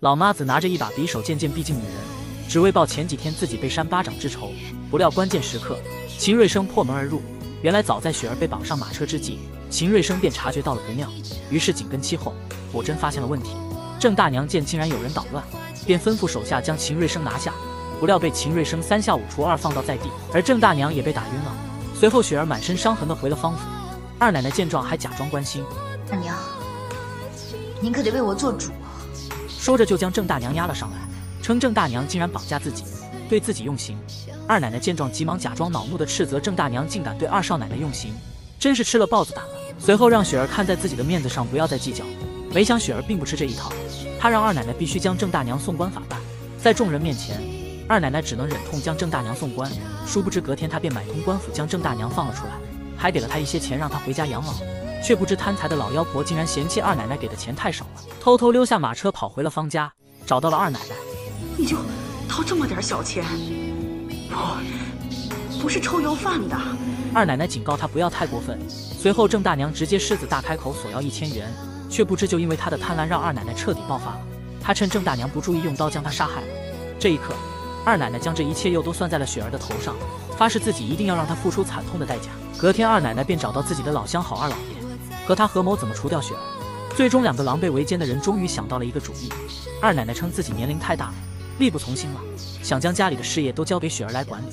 老妈子拿着一把匕首，渐渐逼近女人，只为报前几天自己被扇巴掌之仇。不料关键时刻，秦瑞生破门而入。原来早在雪儿被绑上马车之际，秦瑞生便察觉到了不妙，于是紧跟其后，果真发现了问题。郑大娘见竟然有人捣乱，便吩咐手下将秦瑞生拿下。不料被秦瑞生三下五除二放倒在地，而郑大娘也被打晕了。随后雪儿满身伤痕的回了方府。二奶奶见状还假装关心：“大娘，您可得为我做主啊。”说着就将郑大娘押了上来，称郑大娘竟然绑架自己，对自己用刑。二奶奶见状，急忙假装恼怒的斥责郑大娘竟敢对二少奶奶用刑，真是吃了豹子胆了。随后让雪儿看在自己的面子上，不要再计较。没想雪儿并不吃这一套，她让二奶奶必须将郑大娘送官法办。在众人面前，二奶奶只能忍痛将郑大娘送官。殊不知隔天她便买通官府，将郑大娘放了出来，还给了她一些钱，让她回家养老。却不知贪财的老妖婆竟然嫌弃二奶奶给的钱太少了，偷偷溜下马车跑回了方家，找到了二奶奶。你就掏这么点小钱？不，不是抽要饭的。二奶奶警告她不要太过分。随后郑大娘直接狮子大开口索要一千元，却不知就因为她的贪婪，让二奶奶彻底爆发了。她趁郑大娘不注意，用刀将她杀害了。这一刻，二奶奶将这一切又都算在了雪儿的头上，发誓自己一定要让她付出惨痛的代价。隔天，二奶奶便找到自己的老相好二老爷。和他合谋怎么除掉雪儿，最终两个狼狈为奸的人终于想到了一个主意。二奶奶称自己年龄太大了，力不从心了，想将家里的事业都交给雪儿来管理。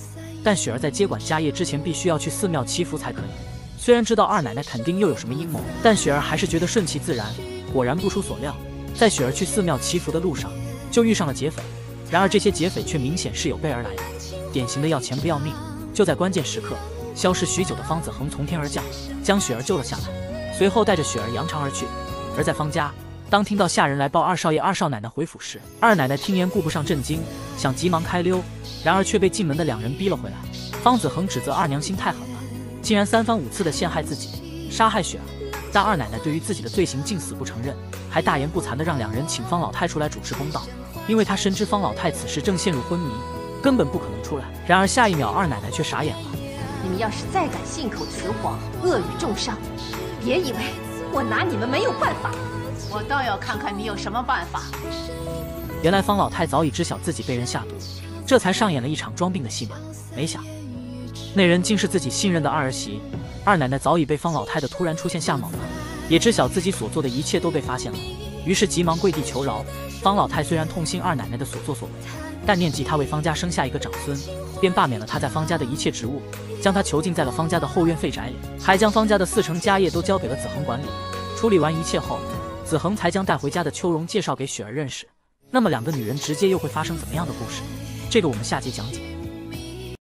但雪儿在接管家业之前，必须要去寺庙祈福才可以。虽然知道二奶奶肯定又有什么阴谋，但雪儿还是觉得顺其自然。果然不出所料，在雪儿去寺庙祈福的路上，就遇上了劫匪。然而这些劫匪却明显是有备而来的，典型的要钱不要命。就在关键时刻，消失许久的方子恒从天而降，将雪儿救了下来。随后带着雪儿扬长而去。而在方家，当听到下人来报二少爷、二少奶奶回府时，二奶奶听言顾不上震惊，想急忙开溜，然而却被进门的两人逼了回来。方子恒指责二娘心太狠了，竟然三番五次的陷害自己，杀害雪儿。但二奶奶对于自己的罪行竟死不承认，还大言不惭的让两人请方老太出来主持公道，因为她深知方老太此时正陷入昏迷，根本不可能出来。然而下一秒，二奶奶却傻眼了。你们要是再敢信口雌黄，恶语重伤。别以为我拿你们没有办法，我倒要看看你有什么办法。原来方老太早已知晓自己被人下毒，这才上演了一场装病的戏码。没想，那人竟是自己信任的二儿媳。二奶奶早已被方老太的突然出现吓懵了，也知晓自己所做的一切都被发现了，于是急忙跪地求饶。方老太虽然痛心二奶奶的所作所为，但念及他为方家生下一个长孙，便罢免了他在方家的一切职务。将他囚禁在了方家的后院废宅里，还将方家的四成家业都交给了子恒管理。处理完一切后，子恒才将带回家的秋蓉介绍给雪儿认识。那么两个女人直接又会发生怎么样的故事？这个我们下集讲解。